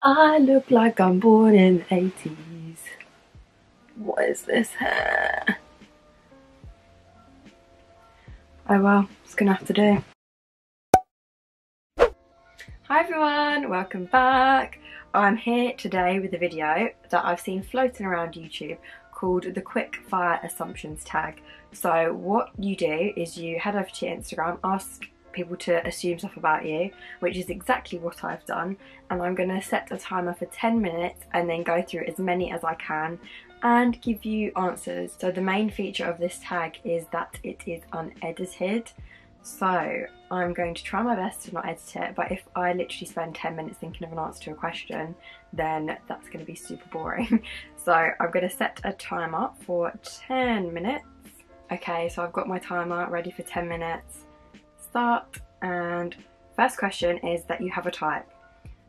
I look like I'm born in the 80s. What is this hair? Oh well, it's gonna have to do. Hi everyone, welcome back. I'm here today with a video that I've seen floating around YouTube called the quick fire assumptions tag. So what you do is you head over to your Instagram, ask people to assume stuff about you, which is exactly what I've done. And I'm going to set a timer for 10 minutes and then go through as many as I can and give you answers. So the main feature of this tag is that it is unedited. So I'm going to try my best to not edit it, but if I literally spend 10 minutes thinking of an answer to a question, then that's going to be super boring. so I'm going to set a timer for 10 minutes. Okay, so I've got my timer ready for 10 minutes start and first question is that you have a type.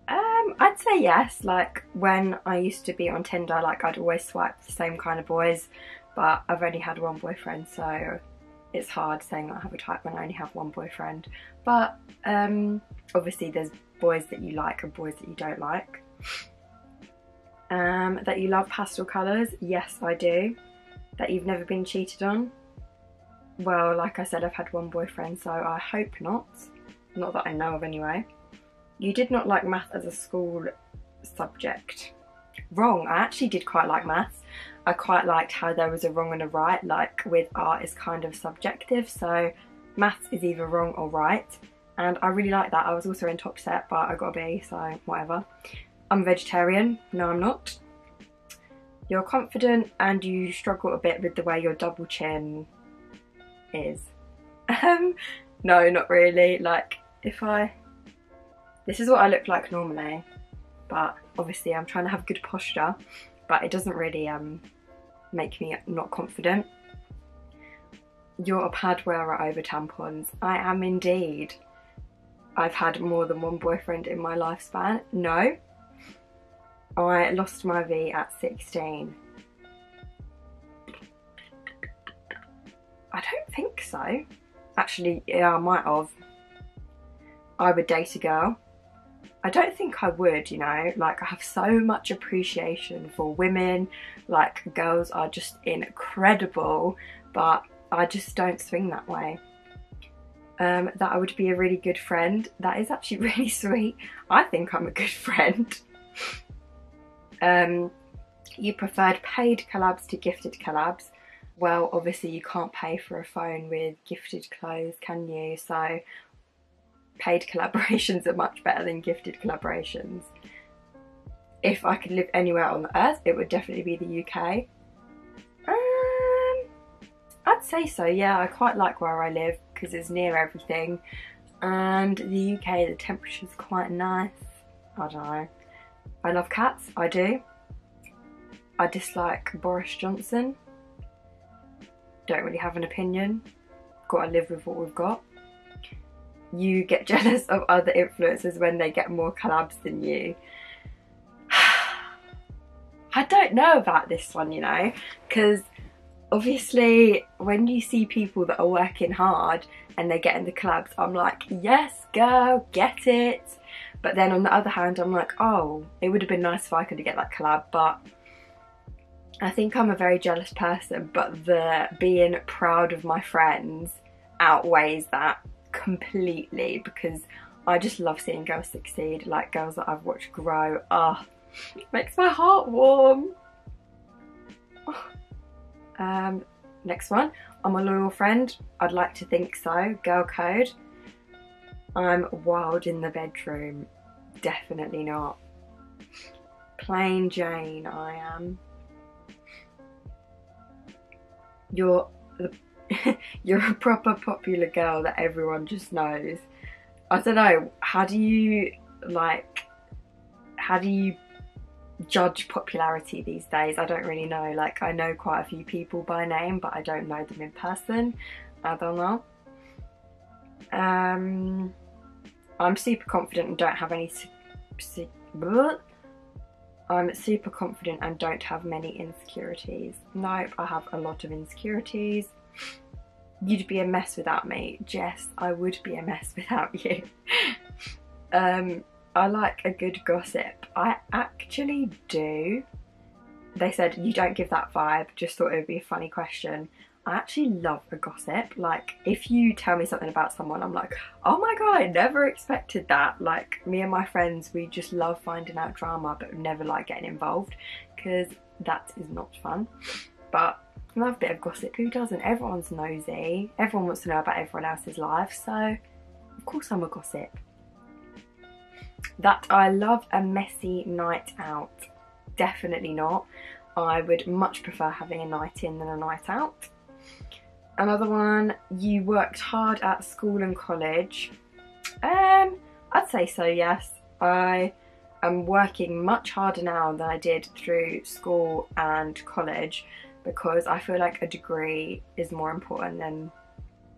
Um, I'd say yes, like when I used to be on Tinder, like I'd always swipe the same kind of boys, but I've only had one boyfriend, so it's hard saying I have a type when I only have one boyfriend. But um, obviously there's boys that you like and boys that you don't like. Um, that you love pastel colours, yes I do. That you've never been cheated on, well, like I said, I've had one boyfriend, so I hope not. Not that I know of anyway. You did not like math as a school subject. Wrong, I actually did quite like maths. I quite liked how there was a wrong and a right, like with art is kind of subjective, so maths is either wrong or right. And I really like that. I was also in top set, but I got a B, so whatever. I'm a vegetarian. No, I'm not. You're confident and you struggle a bit with the way your double chin is. Um, no, not really. Like, if I... This is what I look like normally, but obviously I'm trying to have good posture, but it doesn't really um, make me not confident. You're a pad wearer over tampons. I am indeed. I've had more than one boyfriend in my lifespan. No. I lost my V at 16 I don't think so. Actually, yeah, I might have. I would date a girl. I don't think I would, you know, like I have so much appreciation for women, like girls are just incredible, but I just don't swing that way. Um, that I would be a really good friend. That is actually really sweet. I think I'm a good friend. um, you preferred paid collabs to gifted collabs well, obviously you can't pay for a phone with gifted clothes, can you? So paid collaborations are much better than gifted collaborations. If I could live anywhere on the earth, it would definitely be the UK. Um, I'd say so, yeah. I quite like where I live because it's near everything. And the UK, the temperature's quite nice. I don't know. I love cats, I do. I dislike Boris Johnson don't really have an opinion. Got to live with what we've got. You get jealous of other influencers when they get more collabs than you. I don't know about this one, you know, because obviously when you see people that are working hard and they're getting the collabs, I'm like, yes, girl, get it. But then on the other hand, I'm like, oh, it would have been nice if I could get that collab, but I think I'm a very jealous person, but the being proud of my friends outweighs that completely because I just love seeing girls succeed, like girls that I've watched grow. Ah, oh, makes my heart warm. Oh. Um, next one. I'm a loyal friend. I'd like to think so. Girl code. I'm wild in the bedroom. Definitely not. Plain Jane I am you're you're a proper popular girl that everyone just knows. I don't know, how do you like how do you judge popularity these days? I don't really know. Like I know quite a few people by name, but I don't know them in person. I don't know. Um, I'm super confident and don't have any I'm super confident and don't have many insecurities. Nope, I have a lot of insecurities. You'd be a mess without me. Jess, I would be a mess without you. um, I like a good gossip. I actually do. They said you don't give that vibe, just thought it would be a funny question. I actually love a gossip. Like, if you tell me something about someone, I'm like, oh my god, I never expected that. Like, me and my friends, we just love finding out drama, but never like getting involved because that is not fun. But I love a bit of gossip. Who doesn't? Everyone's nosy. Everyone wants to know about everyone else's life. So, of course, I'm a gossip. That I love a messy night out. Definitely not. I would much prefer having a night in than a night out. Another one, you worked hard at school and college. Um, I'd say so, yes. I am working much harder now than I did through school and college because I feel like a degree is more important than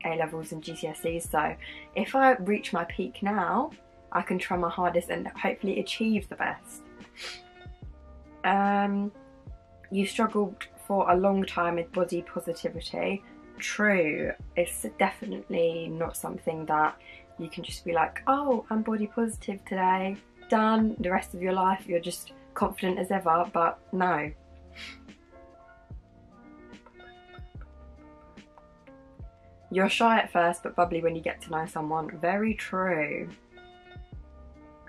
A levels and GCSEs. So if I reach my peak now, I can try my hardest and hopefully achieve the best. Um, you struggled for a long time with body positivity true. It's definitely not something that you can just be like, oh, I'm body positive today, done. The rest of your life, you're just confident as ever, but no. You're shy at first, but bubbly when you get to know someone. Very true.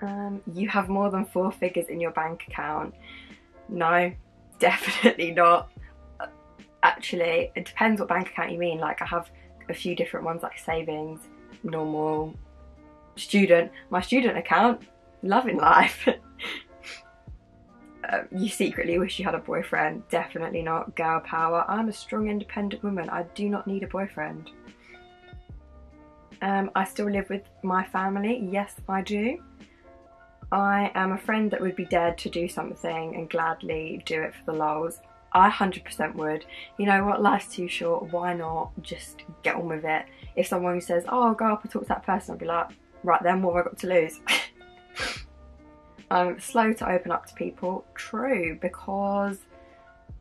Um, you have more than four figures in your bank account. No, definitely not actually it depends what bank account you mean. Like I have a few different ones like savings normal student. My student account loving life. Um, you secretly wish you had a boyfriend. Definitely not. Girl power. I'm a strong independent woman. I do not need a boyfriend. Um, I still live with my family. Yes I do. I am a friend that would be dead to do something and gladly do it for the lols I 100% would. You know what, life's too short, why not just get on with it? If someone says, oh, I'll go up and talk to that person, I'll be like, right then, what have I got to lose? I'm slow to open up to people, true, because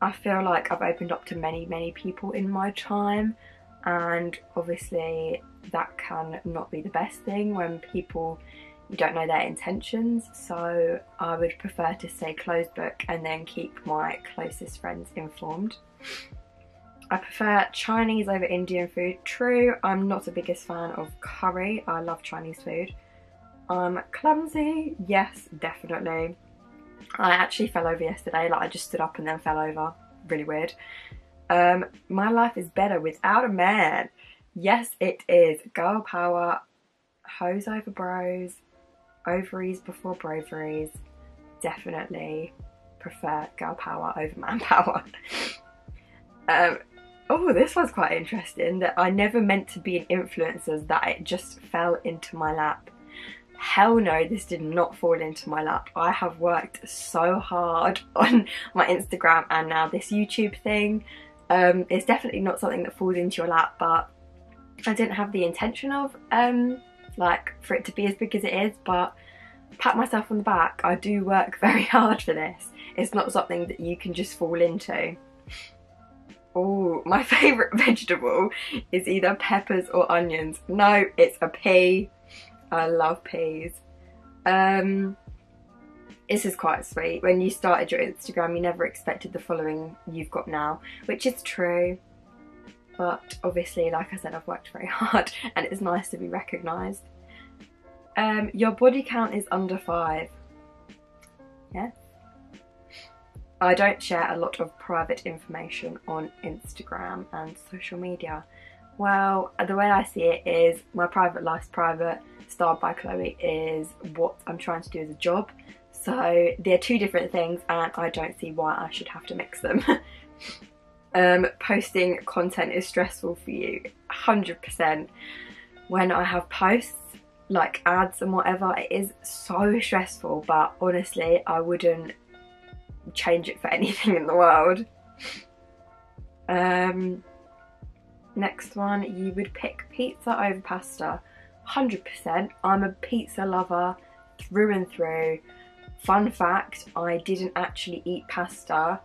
I feel like I've opened up to many, many people in my time and obviously that can not be the best thing when people you don't know their intentions so I would prefer to stay closed book and then keep my closest friends informed. I prefer Chinese over Indian food. True, I'm not the biggest fan of curry. I love Chinese food. I'm clumsy. Yes, definitely. I actually fell over yesterday. Like I just stood up and then fell over. Really weird. Um, my life is better without a man. Yes, it is. Girl power. Hose over bros ovaries before braveries. Definitely prefer girl power over man power. um, oh, this one's quite interesting that I never meant to be an influencer, that it just fell into my lap. Hell no, this did not fall into my lap. I have worked so hard on my Instagram and now this YouTube thing. Um, it's definitely not something that falls into your lap, but I didn't have the intention of um, like for it to be as big as it is but pat myself on the back. I do work very hard for this. It's not something that you can just fall into. Oh my favourite vegetable is either peppers or onions. No it's a pea. I love peas. Um this is quite sweet. When you started your Instagram you never expected the following you've got now which is true but obviously like I said I've worked very hard and it's nice to be recognised um, your body count is under five. Yeah. I don't share a lot of private information on Instagram and social media. Well, the way I see it is my private life's private, Styled by Chloe is what I'm trying to do as a job. So they're two different things and I don't see why I should have to mix them. um, posting content is stressful for you, 100%. When I have posts, like ads and whatever it is so stressful but honestly I wouldn't change it for anything in the world. Um next one you would pick pizza over pasta 100% I'm a pizza lover through and through. Fun fact I didn't actually eat pasta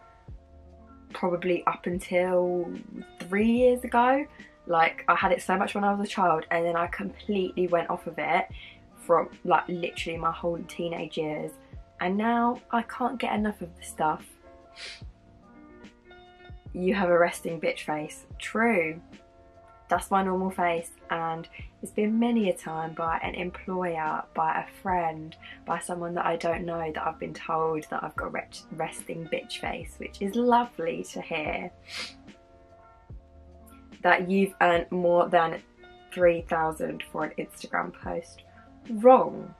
probably up until three years ago like I had it so much when I was a child and then I completely went off of it from like literally my whole teenage years and now I can't get enough of the stuff. You have a resting bitch face. True. That's my normal face and it's been many a time by an employer, by a friend, by someone that I don't know that I've been told that I've got resting bitch face, which is lovely to hear. That you've earned more than 3000 for an Instagram post. Wrong.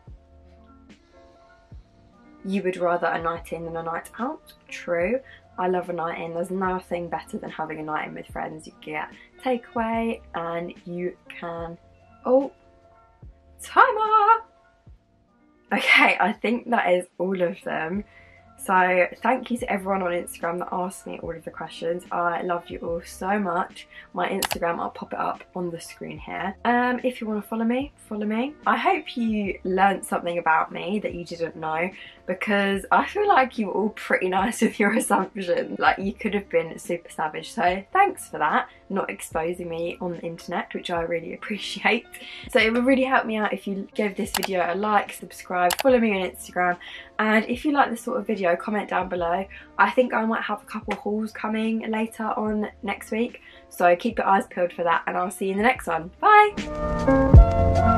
You would rather a night in than a night out. True. I love a night in. There's nothing better than having a night in with friends. You get takeaway and you can... Oh, timer! Okay, I think that is all of them. So thank you to everyone on Instagram that asked me all of the questions. I love you all so much. My Instagram, I'll pop it up on the screen here. Um, if you want to follow me, follow me. I hope you learned something about me that you didn't know because I feel like you were all pretty nice with your assumptions. Like you could have been super savage. So thanks for that, not exposing me on the internet, which I really appreciate. So it would really help me out if you gave this video a like, subscribe, follow me on Instagram. And if you like this sort of video, comment down below. I think I might have a couple hauls coming later on next week. So keep your eyes peeled for that and I'll see you in the next one. Bye!